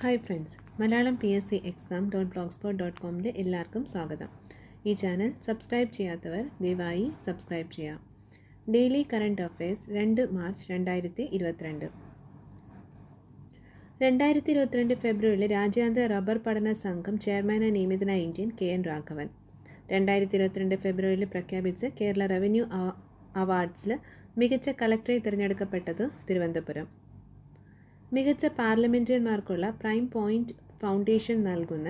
Hi friends Malayalam P S C exam dot blog spot dot കോമിലെ എല്ലാവർക്കും സ്വാഗതം. ഈ channel subscribe ചെയ്യാത്തവർ ദയവായി സബ്സ്ക്രൈബ് ചെയ്യാം. ഡെയിലി കറണ്ട് അഫയേഴ്സ് രണ്ട് മാർച്ച് രണ്ടായിരത്തി ഇരുപത്തിരണ്ട് രണ്ടായിരത്തി ഇരുപത്തിരണ്ട് ഫെബ്രുവരിയിൽ രാജ്യാന്തര റബ്ബർ പഠന സംഘം ചെയർമാനായി നിയമിതനായ ഇന്ത്യൻ കെ എൻ രാഘവൻ. രണ്ടായിരത്തി ഇരുപത്തിരണ്ട് ഫെബ്രുവരിയിൽ പ്രഖ്യാപിച്ച കേരള റവന്യൂ അവാർഡ്സിൽ മികച്ച കളക്ടറെ തിരഞ്ഞെടുക്കപ്പെട്ടത് തിരുവനന്തപുരം. മികച്ച പാർലമെന്റേറിയന്മാർക്കുള്ള പ്രൈം പോയിന്റ് ഫൗണ്ടേഷൻ നൽകുന്ന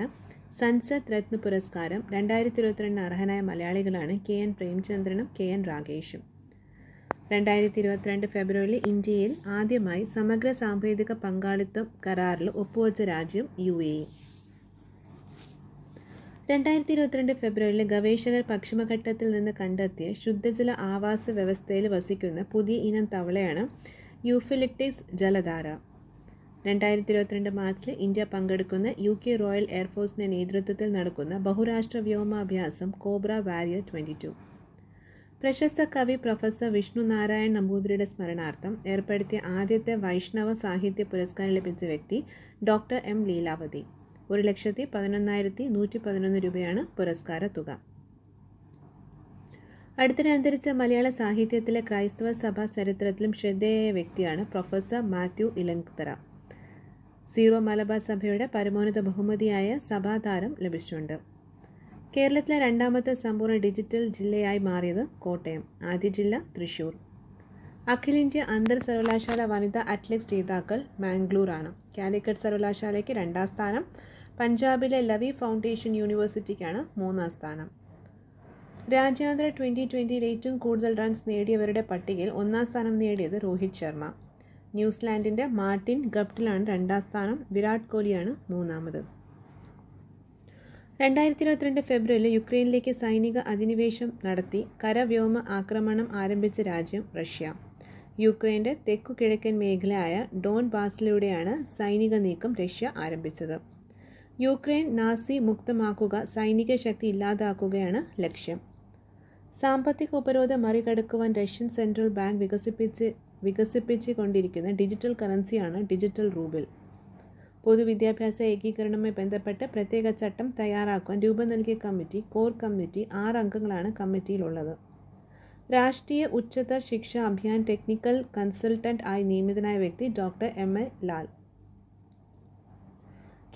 സൻസദ് രത്ന പുരസ്കാരം രണ്ടായിരത്തി ഇരുപത്തിരണ്ടിന് അർഹനായ മലയാളികളാണ് കെ എൻ പ്രേംചന്ദ്രനും കെ എൻ രാഗേഷും രണ്ടായിരത്തി ഇരുപത്തിരണ്ട് ഫെബ്രുവരിയിൽ ഇന്ത്യയിൽ ആദ്യമായി സമഗ്ര സാങ്കേതിക പങ്കാളിത്തം കരാറിൽ ഒപ്പുവച്ച രാജ്യം യു എ. രണ്ടായിരത്തി ഇരുപത്തിരണ്ട് ഫെബ്രുവരിയിൽ ഗവേഷകർ പശ്ചിമഘട്ടത്തിൽ നിന്ന് കണ്ടെത്തിയ ശുദ്ധജല ആവാസ വ്യവസ്ഥയിൽ വസിക്കുന്ന പുതിയ ഇനം തവളയാണ് യൂഫിലിക്ടിക്സ് ജലധാര. രണ്ടായിരത്തി ഇരുപത്തിരണ്ട് മാർച്ചിൽ ഇന്ത്യ പങ്കെടുക്കുന്ന യു കെ റോയൽ എയർഫോഴ്സിന്റെ നേതൃത്വത്തിൽ നടക്കുന്ന ബഹുരാഷ്ട്ര വ്യോമാഭ്യാസം കോബ്ര വാരിയർ ട്വന്റി ടു. പ്രശസ്ത കവി പ്രൊഫസർ വിഷ്ണു നാരായൺ നമ്പൂതിരിയുടെ സ്മരണാർത്ഥം ഏർപ്പെടുത്തിയ ആദ്യത്തെ വൈഷ്ണവ സാഹിത്യ പുരസ്കാരം ലഭിച്ച വ്യക്തി ഡോക്ടർ എം ലീലാവതി. ഒരു ലക്ഷത്തി പതിനൊന്നായിരത്തി നൂറ്റി പതിനൊന്ന് രൂപയാണ് പുരസ്കാര തുക. അടുത്തിടെ മലയാള സാഹിത്യത്തിലെ ക്രൈസ്തവ സഭാ ചരിത്രത്തിലും ശ്രദ്ധേയ വ്യക്തിയാണ് പ്രൊഫസർ മാത്യു ഇലങ്തറ സീറോ മലബാർ സഭയുടെ പരമോന്നത ബഹുമതിയായ സഭാതാരം ലഭിച്ചിട്ടുണ്ട്. കേരളത്തിലെ രണ്ടാമത്തെ സമ്പൂർണ ഡിജിറ്റൽ ജില്ലയായി മാറിയത് കോട്ടയം ആദ്യ ജില്ല തൃശൂർ. അഖിലേന്ത്യ അന്തർ സർവകലാശാല വനിതാ അത്ലറ്റിക്സ് ജേതാക്കൾ മാംഗ്ലൂരാണ്. കാലിക്കറ്റ് സർവകലാശാലയ്ക്ക് രണ്ടാം സ്ഥാനം പഞ്ചാബിലെ ലവി ഫൗണ്ടേഷൻ യൂണിവേഴ്സിറ്റിക്കാണ് മൂന്നാം സ്ഥാനം. രാജ്യാന്തര ട്വന്റി ട്വന്റിയിൽ ഏറ്റവും കൂടുതൽ റൺസ് നേടിയവരുടെ പട്ടികയിൽ ഒന്നാം സ്ഥാനം നേടിയത് രോഹിത് ശർമ്മ. ന്യൂസിലാൻഡിന്റെ മാർട്ടിൻ ഗപ്റ്റിലാണ് രണ്ടാം സ്ഥാനം. വിരാട് കോഹ്ലിയാണ് മൂന്നാമത്. രണ്ടായിരത്തി ഇരുപത്തിരണ്ട് ഫെബ്രുവരിയിൽ യുക്രൈനിലേക്ക് സൈനിക അധിനിവേശം നടത്തി. കരവ്യോമ ആക്രമണം ആരംഭിച്ച രാജ്യം റഷ്യ. യുക്രൈന്റെ തെക്കു കിഴക്കൻ മേഖലയായ ഡോൺ ബാസിലൂടെയാണ് സൈനിക നീക്കം റഷ്യ ആരംഭിച്ചത്. യുക്രൈൻ നാസി മുക്തമാക്കുക സൈനിക ശക്തി ഇല്ലാതാക്കുകയാണ് ലക്ഷ്യം. സാമ്പത്തിക ഉപരോധം മറികടക്കുവാൻ റഷ്യൻ സെൻട്രൽ ബാങ്ക് വികസിപ്പിച്ച് വികസിപ്പിച്ചു കൊണ്ടിരിക്കുന്ന ഡിജിറ്റൽ കറൻസിയാണ് ഡിജിറ്റൽ റൂബിൾ പൊതുവിദ്യാഭ്യാസ ഏകീകരണവുമായി ബന്ധപ്പെട്ട് പ്രത്യേക ചട്ടം തയ്യാറാക്കുവാൻ രൂപം നൽകിയ കമ്മിറ്റി കോർ കമ്മിറ്റി ആറ് അംഗങ്ങളാണ് കമ്മിറ്റിയിലുള്ളത്. രാഷ്ട്രീയ ഉച്ചതർ ശിക്ഷ അഭിയാൻ ടെക്നിക്കൽ കൺസൾട്ടന്റ് ആയി നിയമിതനായ വ്യക്തി ഡോക്ടർ എം. എ ലാൽ.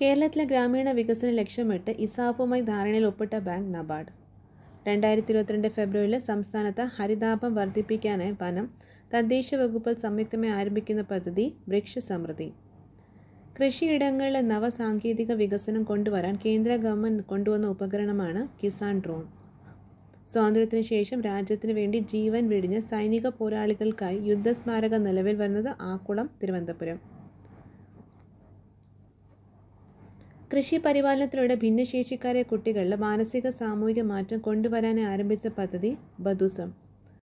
കേരളത്തിലെ ഗ്രാമീണ വികസന ലക്ഷ്യമിട്ട് ഇസാഫുമായി ധാരണയിൽ ഒപ്പിട്ട ബാങ്ക് നബാർഡ്. രണ്ടായിരത്തി ഇരുപത്തിരണ്ട് ഫെബ്രുവരിയിൽ സംസ്ഥാനത്ത് ഹരിതാപം വർദ്ധിപ്പിക്കാനായി വനം തദ്ദേശ വകുപ്പിൽ സംയുക്തമായി ആരംഭിക്കുന്ന പദ്ധതി വൃക്ഷസമൃദ്ധി. കൃഷിയിടങ്ങളിലെ നവസാങ്കേതിക വികസനം കൊണ്ടുവരാൻ കേന്ദ്ര ഗവൺമെന്റ് കൊണ്ടുവന്ന ഉപകരണമാണ് കിസാൻ ഡ്രോൺ. സ്വാതന്ത്ര്യത്തിന് ശേഷം രാജ്യത്തിന് വേണ്ടി ജീവൻ വെടിഞ്ഞ സൈനിക പോരാളികൾക്കായി യുദ്ധസ്മാരക നിലവിൽ വരുന്നത് ആക്കുളം തിരുവനന്തപുരം. കൃഷി പരിപാലനത്തിലൂടെ ഭിന്നശേഷിക്കാരെ കുട്ടികളിൽ മാനസിക സാമൂഹിക മാറ്റം കൊണ്ടുവരാനായി ആരംഭിച്ച പദ്ധതി ബദുസം.